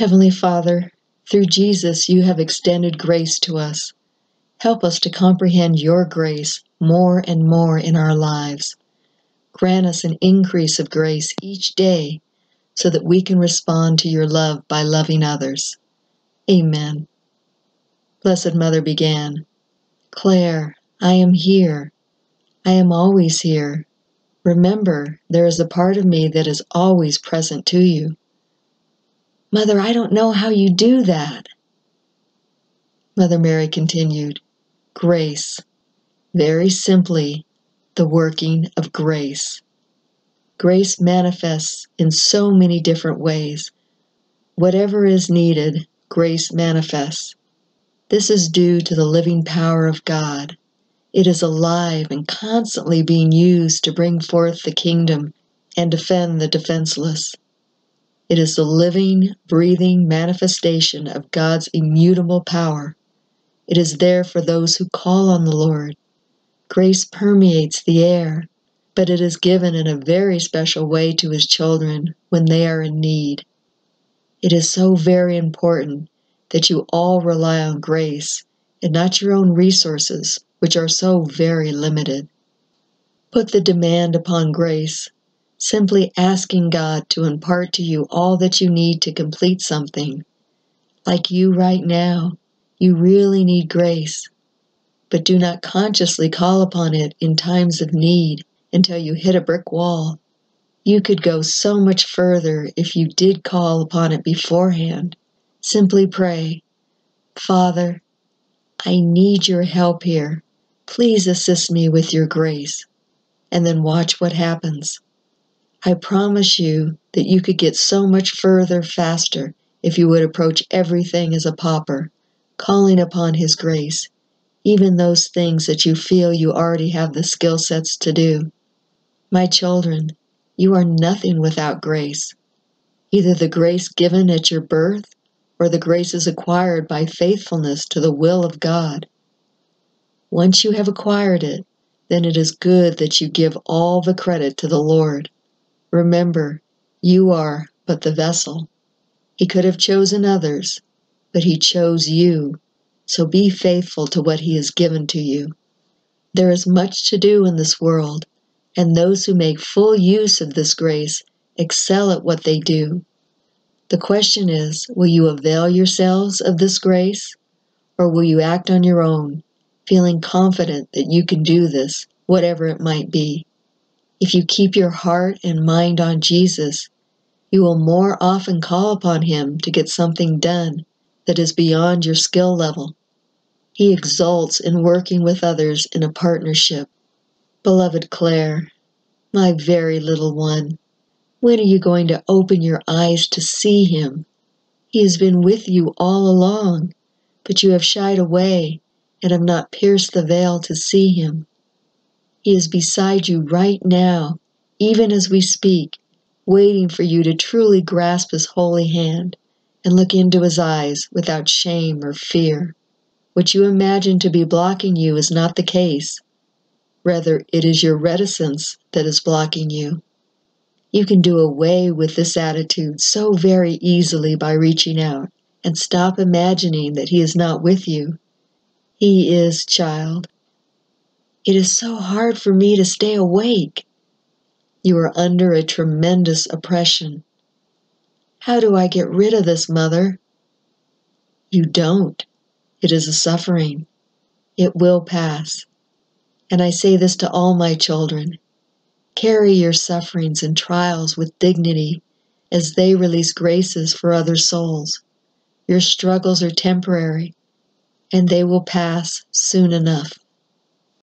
Heavenly Father, through Jesus you have extended grace to us. Help us to comprehend your grace more and more in our lives. Grant us an increase of grace each day so that we can respond to your love by loving others. Amen. Blessed Mother began, Clare, I am here. I am always here. Remember, there is a part of me that is always present to you. Mother, I don't know how you do that. Mother Mary continued, Grace. Very simply, the working of grace. Grace manifests in so many different ways. Whatever is needed, grace manifests. This is due to the living power of God. It is alive and constantly being used to bring forth the kingdom and defend the defenseless. It is the living, breathing manifestation of God's immutable power. It is there for those who call on the Lord. Grace permeates the air, but it is given in a very special way to His children when they are in need. It is so very important that you all rely on grace and not your own resources, which are so very limited. Put the demand upon grace, simply asking God to impart to you all that you need to complete something. Like you right now, you really need grace but do not consciously call upon it in times of need until you hit a brick wall. You could go so much further if you did call upon it beforehand. Simply pray, Father, I need your help here. Please assist me with your grace. And then watch what happens. I promise you that you could get so much further faster if you would approach everything as a pauper, calling upon His grace even those things that you feel you already have the skill sets to do. My children, you are nothing without grace. Either the grace given at your birth or the grace is acquired by faithfulness to the will of God. Once you have acquired it, then it is good that you give all the credit to the Lord. Remember, you are but the vessel. He could have chosen others, but He chose you so be faithful to what He has given to you. There is much to do in this world, and those who make full use of this grace excel at what they do. The question is will you avail yourselves of this grace, or will you act on your own, feeling confident that you can do this, whatever it might be? If you keep your heart and mind on Jesus, you will more often call upon Him to get something done that is beyond your skill level. He exults in working with others in a partnership. Beloved Clare, my very little one, when are you going to open your eyes to see him? He has been with you all along, but you have shied away and have not pierced the veil to see him. He is beside you right now, even as we speak, waiting for you to truly grasp his holy hand and look into his eyes without shame or fear. What you imagine to be blocking you is not the case. Rather, it is your reticence that is blocking you. You can do away with this attitude so very easily by reaching out and stop imagining that He is not with you. He is, child. It is so hard for me to stay awake. You are under a tremendous oppression. How do I get rid of this, Mother? You don't. It is a suffering. It will pass. And I say this to all my children. Carry your sufferings and trials with dignity as they release graces for other souls. Your struggles are temporary, and they will pass soon enough.